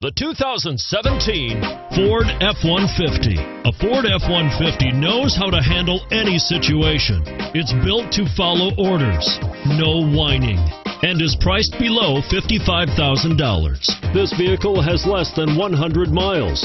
The 2017 Ford F-150. A Ford F-150 knows how to handle any situation. It's built to follow orders, no whining, and is priced below $55,000. This vehicle has less than 100 miles.